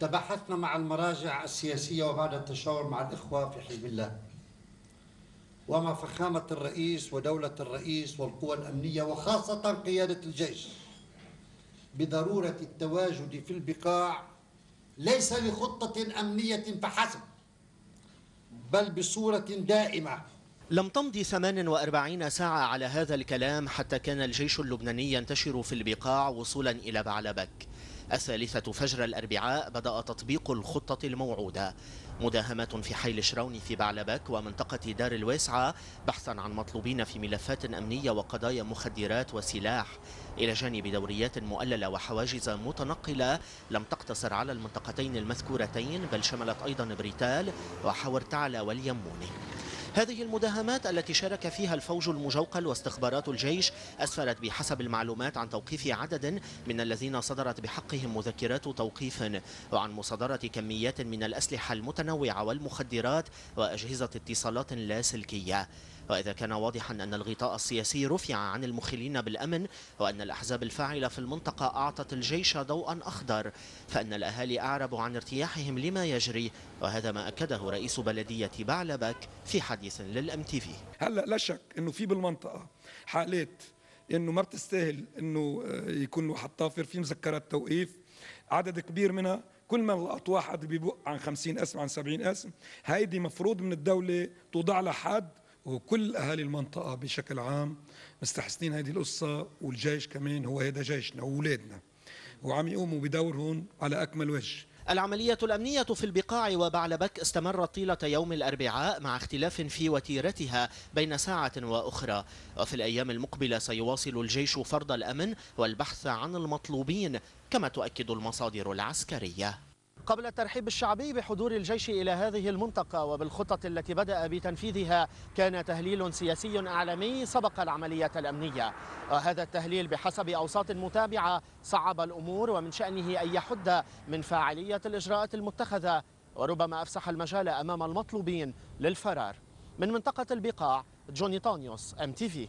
تبحثنا مع المراجع السياسية وبعد التشاور مع الإخوة في حزب الله. ومع فخامة الرئيس ودولة الرئيس والقوى الأمنية وخاصة قيادة الجيش بضرورة التواجد في البقاع ليس لخطة أمنية فحسب بل بصورة دائمة. لم تمضي 48 ساعة على هذا الكلام حتى كان الجيش اللبناني ينتشر في البقاع وصولا إلى بعلبك. الثالثة فجر الأربعاء بدأ تطبيق الخطة الموعودة. مداهمات في حي الشراوني في بعلبك ومنطقة دار الواسعة بحثا عن مطلوبين في ملفات أمنية وقضايا مخدرات وسلاح. إلى جانب دوريات مؤللة وحواجز متنقلة لم تقتصر على المنطقتين المذكورتين بل شملت أيضا بريتال وحور تعلى واليموني هذه المداهمات التي شارك فيها الفوج المجوقل واستخبارات الجيش أسفرت بحسب المعلومات عن توقيف عدد من الذين صدرت بحقهم مذكرات توقيف وعن مصادرة كميات من الأسلحة المتنوعة والمخدرات وأجهزة اتصالات لاسلكية وإذا كان واضحا أن الغطاء السياسي رفع عن المخلين بالأمن وأن الأحزاب الفاعلة في المنطقة أعطت الجيش ضوءا أخضر فأن الأهالي أعربوا عن ارتياحهم لما يجري وهذا ما أكده رئيس بلدية بعلبك في حديث للأم تي في. هلأ لا شك إنه في بالمنطقة حالات إنه ما بتستاهل إنه يكون واحد طافر في مذكرات توقيف عدد كبير منها كل ما لقط واحد بيبق عن 50 أسم عن 70 أسم. هيدي مفروض من الدولة توضع لها حد وكل أهالي المنطقة بشكل عام مستحسنين هذه القصة والجيش كمان هو هذا جيشنا واولادنا وعم يقوموا بدورهم على أكمل وجه. العملية الأمنية في البقاع وبعلبك استمرت طيلة يوم الأربعاء مع اختلاف في وتيرتها بين ساعة وأخرى. وفي الأيام المقبلة سيواصل الجيش فرض الأمن والبحث عن المطلوبين كما تؤكد المصادر العسكرية. قبل الترحيب الشعبي بحضور الجيش إلى هذه المنطقة وبالخطط التي بدأ بتنفيذها كان تهليل سياسي أعلامي سبق العملية الأمنية. وهذا التهليل بحسب أوساط متابعة صعب الأمور ومن شأنه أن يحد من فاعلية الإجراءات المتخذة وربما أفسح المجال أمام المطلوبين للفرار. من منطقة البقاع جوني طانيوس ام تي في